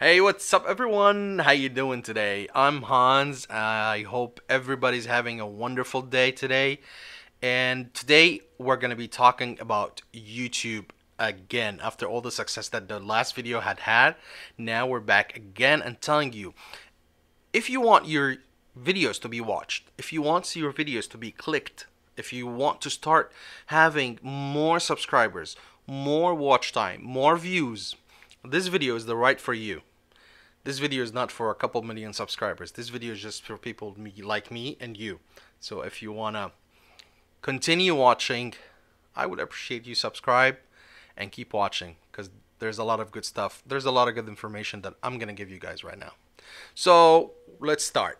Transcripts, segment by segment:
Hey, what's up everyone? How you doing today? I'm Hanz. I hope everybody's having a wonderful day today. And today we're going to be talking about YouTube again after all the success that the last video had had. Now we're back again and telling you if you want your videos to be watched, if you want your videos to be clicked, if you want to start having more subscribers, more watch time, more views, this video is the right for you. This video is not for a couple million subscribers. This video is just for people me, like me and you. So if you want to continue watching, I would appreciate you subscribe and keep watching because there's a lot of good stuff. There's a lot of good information that I'm going to give you guys right now. So let's start.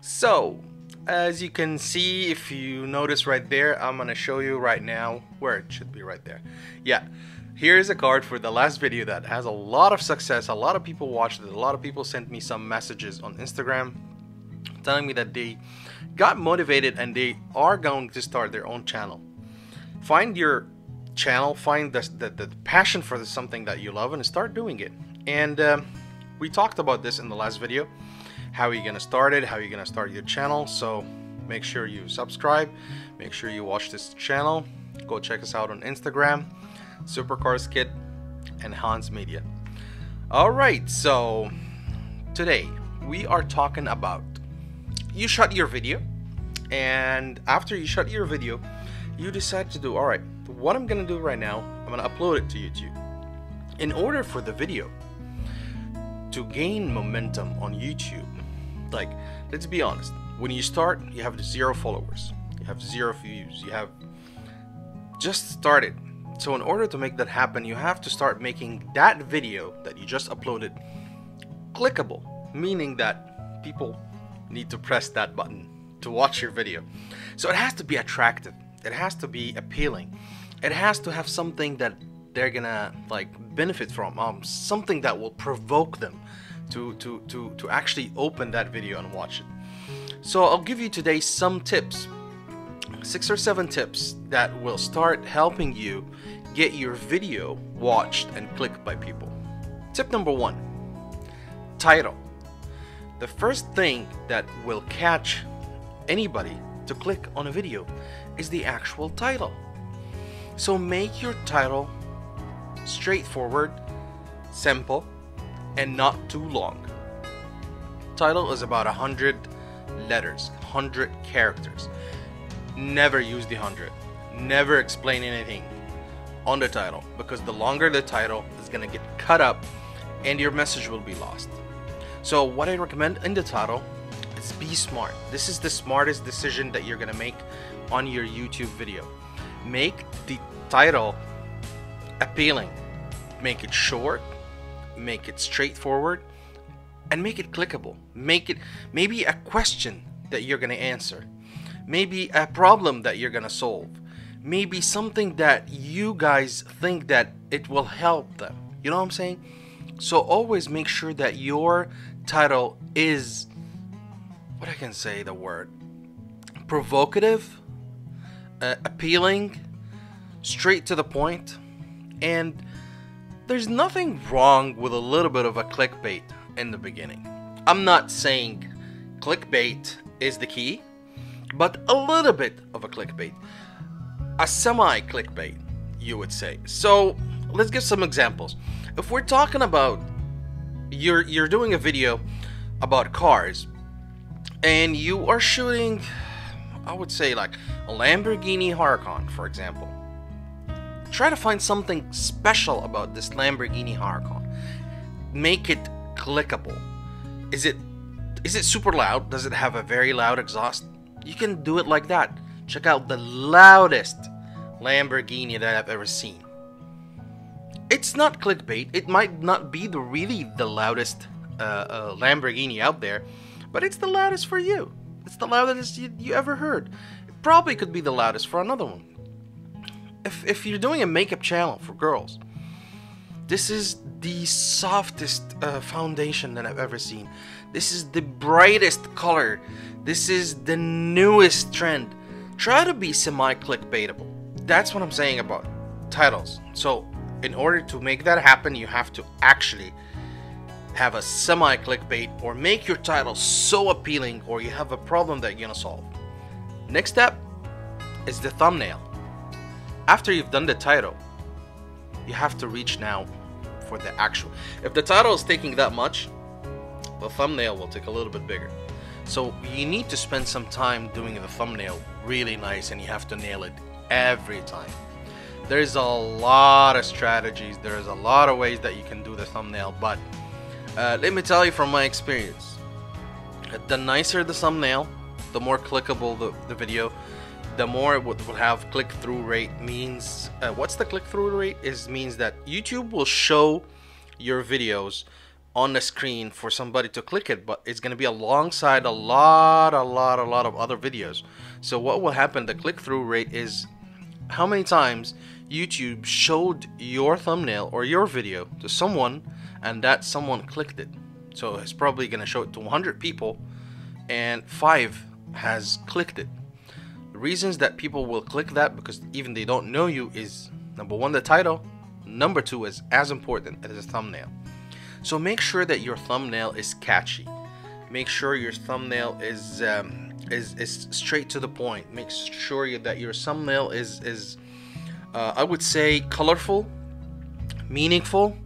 So, as you can see, if you notice right there, I'm gonna show you right now where it should be right there. Yeah, here's a card for the last video that has a lot of success. A lot of people watched it. A lot of people sent me some messages on Instagram telling me that they got motivated and they are going to start their own channel. Find your channel, find the, the, the passion for something that you love and start doing it. And um, we talked about this in the last video how are you gonna start it how are you gonna start your channel so make sure you subscribe make sure you watch this channel go check us out on Instagram Supercars Kid and Hanz Media. Alright so today we are talking about you shot your video and after you shot your video you decide to do alright what I'm gonna do right now I'm gonna upload it to YouTube. In order for the video to gain momentum on YouTube like, let's be honest. When you start, you have zero followers, you have zero views, you have just started. So in order to make that happen, you have to start making that video that you just uploaded clickable, meaning that people need to press that button to watch your video. So it has to be attractive. It has to be appealing. It has to have something that they're gonna like benefit from, um, something that will provoke them to, to, to, to actually open that video and watch it. So I'll give you today some tips, six or seven tips that will start helping you get your video watched and clicked by people. Tip number one, title. The first thing that will catch anybody to click on a video is the actual title. So make your title straightforward, simple, and not too long. Title is about 100 letters, 100 characters. Never use the 100. Never explain anything on the title because the longer the title is going to get cut up and your message will be lost. So what I recommend in the title is be smart. This is the smartest decision that you're going to make on your YouTube video. Make the title appealing. Make it short, make it straightforward and make it clickable. Make it maybe a question that you're going to answer. Maybe a problem that you're going to solve. Maybe something that you guys think that it will help them. You know what i'm saying? So always make sure that your title is what i can say the word provocative uh, appealing straight to the point and there's nothing wrong with a little bit of a clickbait in the beginning. I'm not saying clickbait is the key, but a little bit of a clickbait. A semi clickbait, you would say. So let's give some examples. If we're talking about you're you're doing a video about cars and you are shooting I would say like a Lamborghini Huracan for example Try to find something special about this Lamborghini Huracan. Make it clickable. Is it is it super loud? Does it have a very loud exhaust? You can do it like that. Check out the loudest Lamborghini that I've ever seen. It's not clickbait. It might not be the really the loudest uh, uh, Lamborghini out there, but it's the loudest for you. It's the loudest you, you ever heard. It probably could be the loudest for another one if, if you're doing a makeup channel for girls, this is the softest uh, foundation that I've ever seen. This is the brightest color This is the newest trend. Try to be semi clickbaitable. That's what I'm saying about titles. So, in order to make that happen, you have to actually have a semi clickbait or make your title so appealing or you have a problem that you're gonna solve. Next step is the thumbnail. After you've done the title, you have to reach now for the actual. If the title is taking that much, the thumbnail will take a little bit bigger. So you need to spend some time doing the thumbnail really nice and you have to nail it every time. There's a lot of strategies, there's a lot of ways that you can do the thumbnail, but uh, let me tell you from my experience, the nicer the thumbnail, the more clickable the, the video, the more it would, have click-through rate means uh, what's the click-through rate is means that YouTube will show your videos on the screen for somebody to click it but it's going to be alongside a lot a lot a lot of other videos. So what will happen the click-through rate is how many times YouTube showed your thumbnail or your video to someone and that someone clicked it. So it's probably going to show it to 100 people and 5 has clicked it reasons that people will click that because even they don't know you is number one, the title. Number two is as important as the thumbnail. So make sure that your thumbnail is catchy. Make sure your thumbnail is um, is is straight to the point. Make sure that your thumbnail is is uh, I would say colorful, meaningful,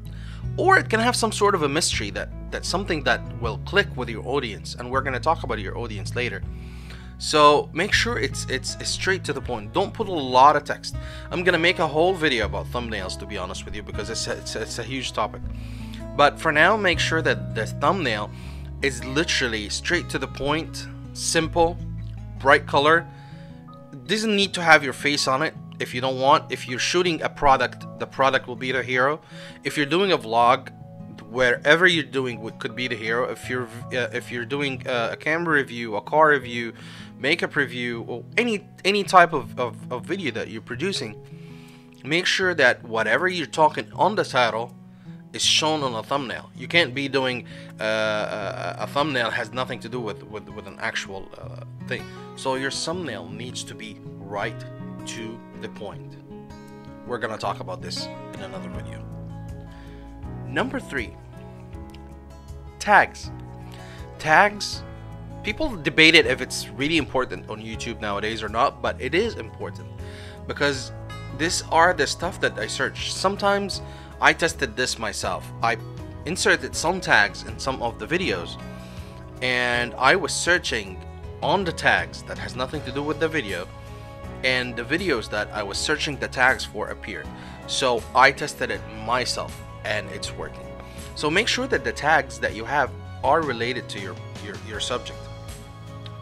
or it can have some sort of a mystery that that's something that will click with your audience. And we're gonna talk about your audience later. So make sure it's, it's straight to the point. Don't put a lot of text. I'm gonna make a whole video about thumbnails to be honest with you because it's a, it's a, it's a huge topic. But for now, make sure that the thumbnail is literally straight to the point, simple, bright color. Doesn't need to have your face on it if you don't want. If you're shooting a product, the product will be the hero. If you're doing a vlog, wherever you're doing could be the hero. If you're uh, if you're doing uh, a camera review, a car review, makeup review, or any any type of, of, of video that you're producing, make sure that whatever you're talking on the title is shown on a thumbnail. You can't be doing uh, a, uh, a, thumbnail has nothing to do with with, with an actual uh, thing. So your thumbnail needs to be right to the point. We're gonna talk about this in another video. Number three, tags. Tags, people debate it if it's really important on YouTube nowadays or not, but it is important because these are the stuff that I search. Sometimes I tested this myself. I inserted some tags in some of the videos and I was searching on the tags that has nothing to do with the video and the videos that I was searching the tags for appeared. So I tested it myself and it's working. So make sure that the tags that you have are related to your, your, your subject.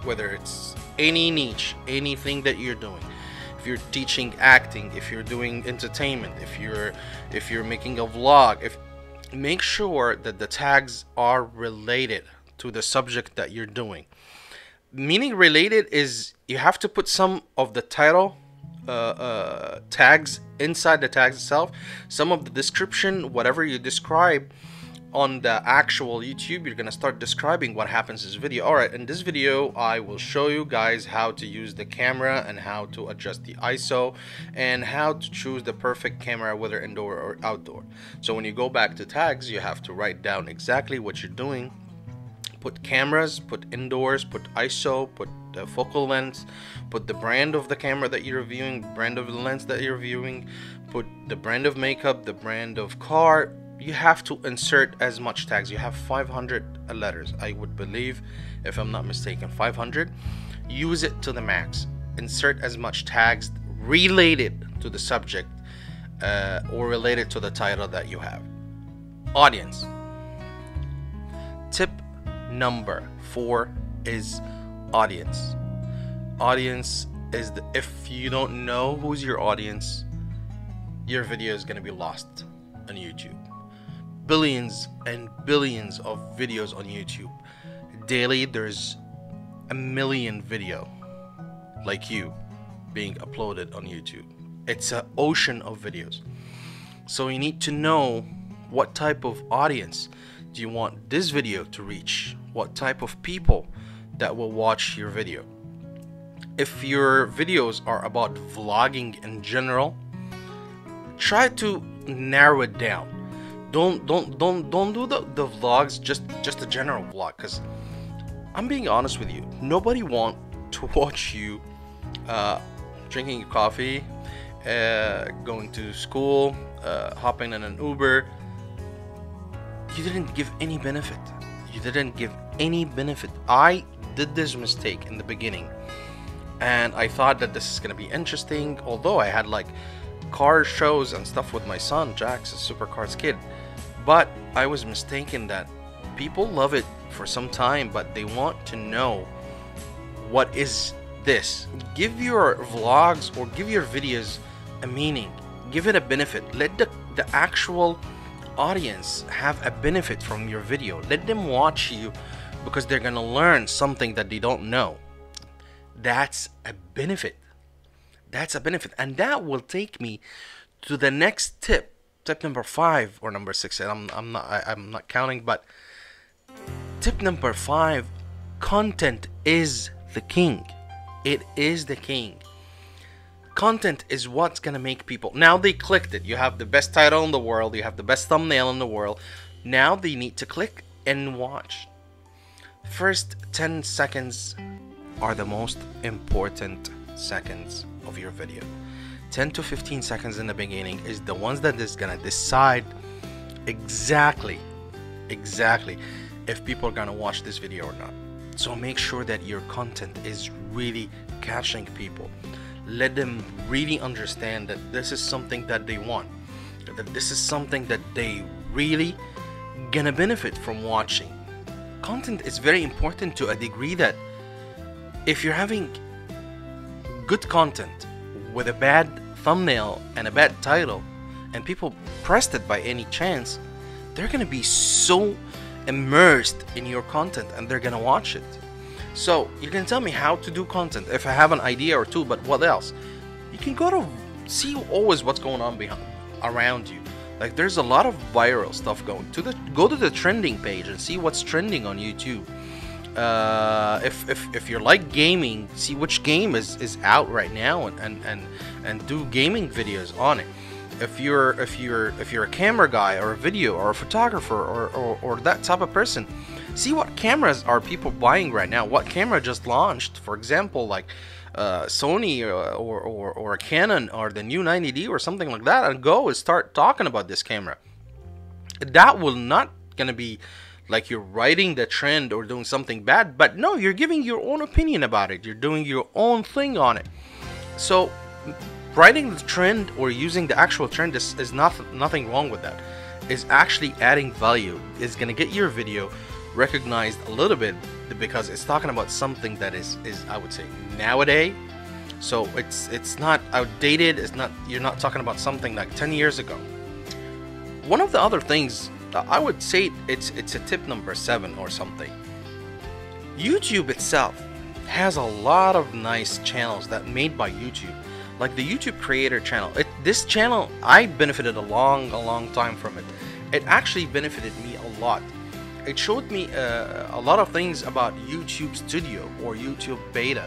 Whether it's any niche, anything that you're doing. If you're teaching acting, if you're doing entertainment, if you're if you're making a vlog, if make sure that the tags are related to the subject that you're doing. Meaning related is you have to put some of the title uh, uh, tags inside the tags itself. Some of the description, whatever you describe on the actual YouTube, you're gonna start describing what happens in this video. Alright, in this video, I will show you guys how to use the camera and how to adjust the ISO and how to choose the perfect camera, whether indoor or outdoor. So when you go back to tags, you have to write down exactly what you're doing put cameras, put indoors, put ISO, put the focal length, put the brand of the camera that you're viewing, brand of the lens that you're viewing, put the brand of makeup, the brand of car. You have to insert as much tags. You have 500 letters, I would believe, if I'm not mistaken, 500. Use it to the max. Insert as much tags related to the subject uh, or related to the title that you have. Audience. Tip number four is audience. Audience is the, if you don't know who's your audience, your video is going to be lost on YouTube. Billions and billions of videos on YouTube. Daily, there's a million video like you being uploaded on YouTube. It's an ocean of videos. So you need to know what type of audience do you want this video to reach? What type of people that will watch your video. If your videos are about vlogging in general, try to narrow it down. Don't don't don't don't do the, the vlogs just just a general vlog because I'm being honest with you. Nobody want to watch you uh, drinking coffee, uh, going to school, uh, hopping in an Uber. You didn't give any benefit. You didn't give any benefit. I did this mistake in the beginning, and I thought that this is gonna be interesting. Although I had like car shows and stuff with my son, Jax, a supercars kid, but I was mistaken that people love it for some time, but they want to know what is this. Give your vlogs or give your videos a meaning. Give it a benefit. Let the, the actual audience have a benefit from your video. Let them watch you because they're gonna learn something that they don't know. That's a benefit. That's a benefit. And that will take me to the next tip. Tip number five or number six. I'm, I'm not I, I'm not counting, but tip number five content is the king. It is the king. Content is what's gonna make people. Now they clicked it. You have the best title in the world, you have the best thumbnail in the world. Now they need to click and watch. First 10 seconds are the most important seconds of your video. 10 to 15 seconds in the beginning is the ones that is gonna decide exactly, exactly if people are gonna watch this video or not. So make sure that your content is really catching people. Let them really understand that this is something that they want, that this is something that they really gonna benefit from watching. Content is very important to a degree that if you're having good content with a bad thumbnail and a bad title and people pressed it by any chance, they're gonna be so immersed in your content and they're gonna watch it. So you can tell me how to do content if I have an idea or two, but what else? You can go to see always what's going on behind around you. Like there's a lot of viral stuff going to the go to the trending page and see what's trending on YouTube. Uh, if, if, if you're like gaming, see which game is, is out right now and, and, and, and do gaming videos on it. If you're if you're if you're a camera guy or a video or a photographer or, or, or that type of person see what cameras are people buying right now. What camera just launched for example like uh, Sony or, or, or, or a Canon or the new 90D or something like that and go and start talking about this camera. That will not gonna be like you're writing the trend or doing something bad but no you're giving your own opinion about it you're doing your own thing on it so writing the trend or using the actual trend is, is not, nothing wrong with that. Is actually adding value. Is gonna get your video recognized a little bit because it's talking about something that is is I would say nowadays. So it's it's not outdated. It's not you're not talking about something like 10 years ago. One of the other things I would say it's it's a tip number seven or something. YouTube itself has a lot of nice channels that made by YouTube like the YouTube creator channel. It, this channel, I benefited a long, a long time from it. It actually benefited me a lot. It showed me uh, a lot of things about YouTube Studio or YouTube Beta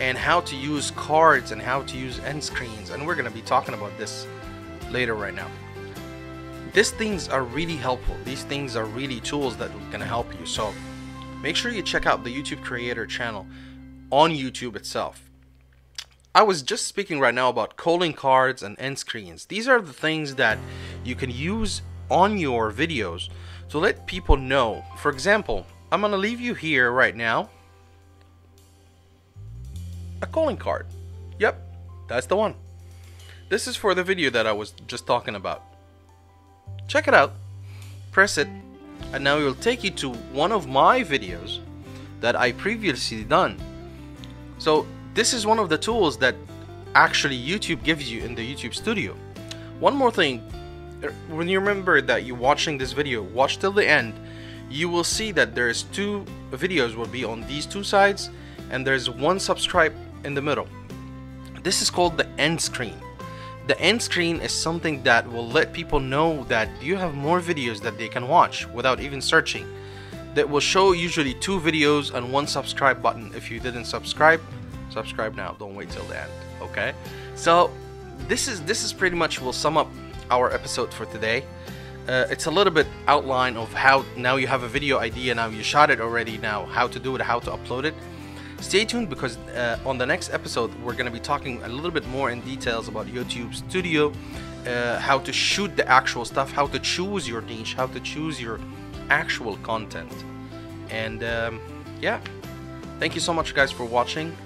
and how to use cards and how to use end screens. And we're going to be talking about this later right now. These things are really helpful. These things are really tools that can help you. So make sure you check out the YouTube creator channel on YouTube itself I was just speaking right now about calling cards and end screens. These are the things that you can use on your videos to let people know. For example, I'm gonna leave you here right now a calling card. Yep, that's the one. This is for the video that I was just talking about. Check it out, press it, and now it will take you to one of my videos that I previously done. So this is one of the tools that actually YouTube gives you in the YouTube studio. One more thing, er, when you remember that you're watching this video, watch till the end, you will see that there's two videos will be on these two sides and there's one subscribe in the middle. This is called the end screen. The end screen is something that will let people know that you have more videos that they can watch without even searching. that will show usually two videos and one subscribe button. If you didn't subscribe, subscribe now. Don't wait till the end. Okay. So this is this is pretty much will sum up our episode for today. Uh, it's a little bit outline of how now you have a video idea now you shot it already now how to do it how to upload it stay tuned because uh, on the next episode we're going to be talking a little bit more in details about youtube studio uh, how to shoot the actual stuff how to choose your niche how to choose your actual content and um, yeah thank you so much guys for watching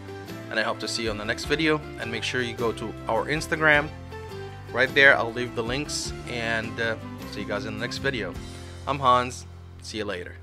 and i hope to see you on the next video and make sure you go to our instagram right there i'll leave the links and uh, See you guys in the next video. I'm Hanz. See you later.